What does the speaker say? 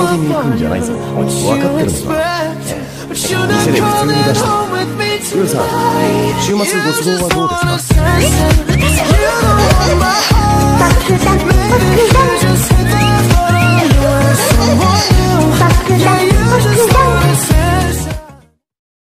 遊びに行くんじゃないぞ分か？ってるのか店で普通に出してウルさん週末ご都合はどうですか？